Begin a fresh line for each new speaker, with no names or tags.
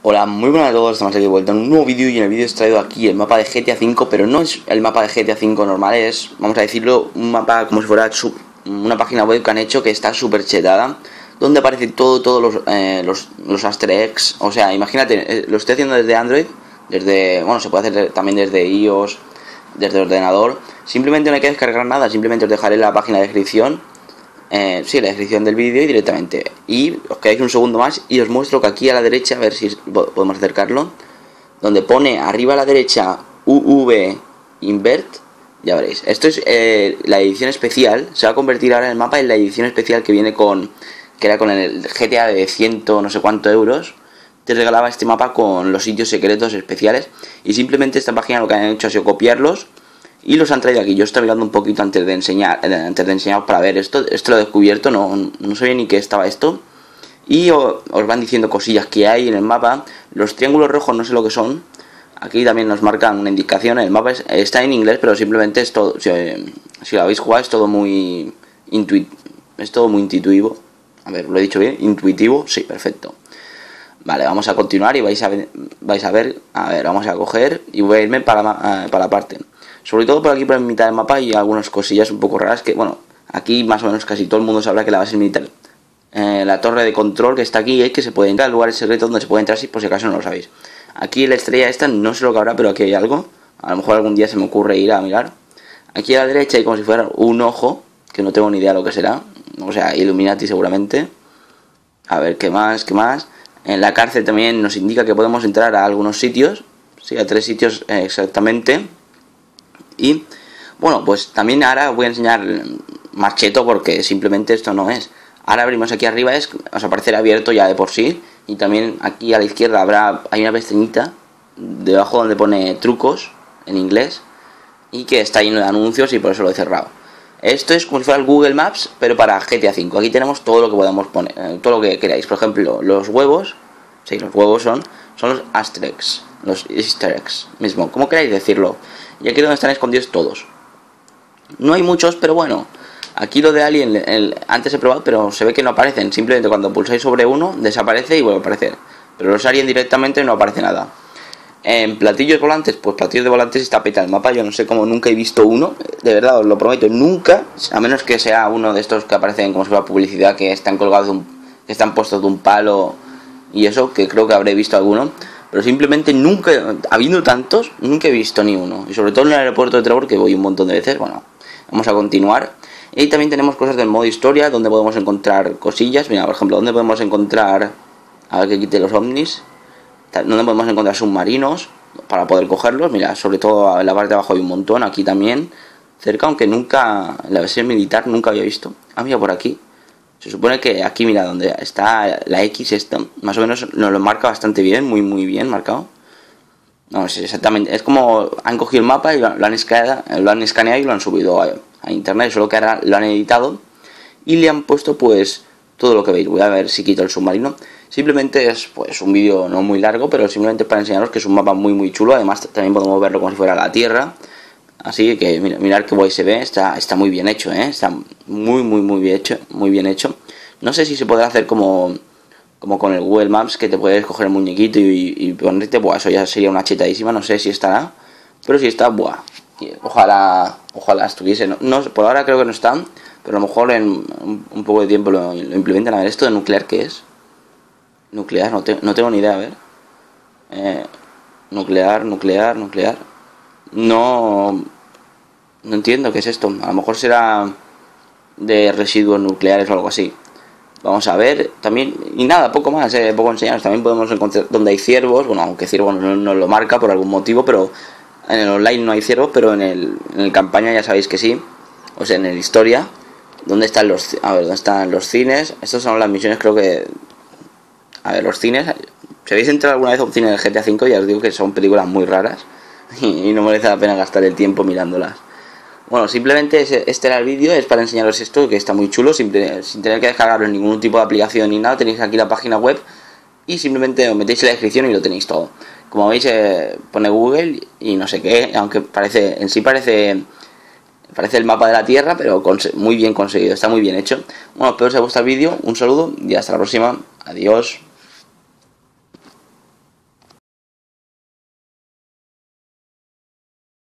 Hola, muy buenas a todos, estamos aquí de vuelta en un nuevo vídeo y en el vídeo he traído aquí el mapa de GTA V, pero no es el mapa de GTA V normal, es, vamos a decirlo, un mapa como si fuera una página web que han hecho que está súper chetada, donde aparece todo, todos los, eh, los, los o sea, imagínate, eh, lo estoy haciendo desde Android, desde, bueno, se puede hacer también desde iOS, desde ordenador, simplemente no hay que descargar nada, simplemente os dejaré la página de descripción eh, sí, la descripción del vídeo y directamente. Y os quedáis un segundo más y os muestro que aquí a la derecha, a ver si podemos acercarlo, donde pone arriba a la derecha UV Invert, ya veréis. Esto es eh, la edición especial, se va a convertir ahora en el mapa en la edición especial que viene con, que era con el GTA de ciento no sé cuánto euros. Te regalaba este mapa con los sitios secretos especiales y simplemente esta página lo que han hecho ha sido copiarlos y los han traído aquí. Yo estaba mirando un poquito antes de enseñar, eh, antes de enseñar para ver esto. Esto lo he descubierto, no, no sabía ni qué estaba esto. Y os, van diciendo cosillas que hay en el mapa. Los triángulos rojos no sé lo que son. Aquí también nos marcan una indicación. El mapa está en inglés, pero simplemente es todo. Si, lo habéis jugado, es todo muy intuitivo. Es todo muy intuitivo. A ver, ¿lo he dicho bien? ¿Intuitivo? Sí, perfecto. Vale, vamos a continuar y vais a ver. Vais a ver, a ver, vamos a coger y voy a irme para, eh, para la parte. Sobre todo por aquí por la mitad del mapa y algunas cosillas un poco raras que, bueno, aquí más o menos casi todo el mundo sabrá que la base militar. Eh, la torre de control que está aquí es que se puede entrar, al lugar secreto donde se puede entrar si por si acaso no lo sabéis. Aquí la estrella esta, no sé lo que habrá, pero aquí hay algo. A lo mejor algún día se me ocurre ir a mirar. Aquí a la derecha hay como si fuera un ojo, que no tengo ni idea lo que será. O sea, Illuminati seguramente. A ver, ¿qué más? ¿Qué más? En la cárcel también nos indica que podemos entrar a algunos sitios. Sí, a tres sitios eh, exactamente. Y bueno, pues también ahora voy a enseñar marcheto porque simplemente esto no es. Ahora abrimos aquí arriba, es, os aparecerá abierto ya de por sí. Y también aquí a la izquierda habrá, hay una pestañita debajo donde pone trucos en inglés y que está lleno de anuncios y por eso lo he cerrado. Esto es como si fuera el Google Maps, pero para GTA V. Aquí tenemos todo lo que podemos poner, eh, todo lo que queráis. Por ejemplo, los huevos, sí, los huevos son, son los asterisks, los easter eggs mismo, como queráis decirlo. Y aquí donde están escondidos todos. No hay muchos, pero bueno. Aquí lo de Alien, antes he probado, pero se ve que no aparecen. Simplemente cuando pulsáis sobre uno, desaparece y vuelve a aparecer. Pero los Alien directamente no aparece nada. En platillos volantes, pues platillos de volantes está peta el mapa. Yo no sé cómo nunca he visto uno. De verdad, os lo prometo, nunca. A menos que sea uno de estos que aparecen como si fuera publicidad, que están colgados de un, que están puestos de un palo y eso, que creo que habré visto alguno pero simplemente nunca, habiendo tantos, nunca he visto ni uno. Y sobre todo en el aeropuerto de Trevor, que voy un montón de veces. Bueno, vamos a continuar. Y también tenemos cosas del modo historia, donde podemos encontrar cosillas. Mira, por ejemplo, donde podemos encontrar, a ver que quite los ovnis, donde podemos encontrar submarinos para poder cogerlos. Mira, sobre todo en la parte de abajo hay un montón, aquí también, cerca, aunque nunca, en la versión militar nunca había visto. Ah, mira, por aquí. Se supone que aquí, mira, donde está la X, esto, más o menos nos lo marca bastante bien, muy, muy bien marcado. No sé exactamente, es como han cogido el mapa y lo, han, escaneado, lo han escaneado y lo han subido a, internet, solo que ahora lo han editado y le han puesto pues todo lo que veis. Voy a ver si quito el submarino. Simplemente es pues un vídeo no muy largo, pero simplemente para enseñaros que es un mapa muy muy chulo. Además también podemos verlo como si fuera la Tierra. Así que mira, mirar que guay se ve, está, está muy bien hecho, ¿eh? está muy muy muy bien hecho, muy bien hecho. No sé si se podrá hacer como, como con el Google Maps, que te puedes coger el muñequito y, ponerte, buah, eso ya sería una chetadísima, no sé si estará, pero si está, buah, ojalá, ojalá estuviese, no, por ahora creo que no están, pero a lo mejor en un, poco de tiempo lo, implementan. A ver, ¿esto de nuclear qué es? Nuclear, no, no tengo ni idea, a ver. Eh, nuclear, nuclear, nuclear no, no entiendo qué es esto. A lo mejor será de residuos nucleares o algo así. Vamos a ver también, y nada, poco más, eh, poco enseñaros. También podemos encontrar donde hay ciervos, bueno, aunque ciervos no, lo marca por algún motivo, pero en el online no hay ciervos, pero en el, en el campaña ya sabéis que sí. O sea, en el historia, ¿dónde están los, a ver, dónde están los cines? Estas son las misiones, creo que, a ver, los cines. Si habéis entrado alguna vez a un cine del GTA V, ya os digo que son películas muy raras y no merece la pena gastar el tiempo mirándolas. Bueno, simplemente este era el vídeo, es para enseñaros esto, que está muy chulo, sin, tener que descargarlo en ningún tipo de aplicación ni nada, tenéis aquí la página web y simplemente os metéis en la descripción y lo tenéis todo. Como veis eh, pone Google y no sé qué, aunque parece en sí parece parece el mapa de la Tierra, pero muy bien conseguido, está muy bien hecho. Bueno, espero que os haya gustado el vídeo, un saludo y hasta la próxima, adiós.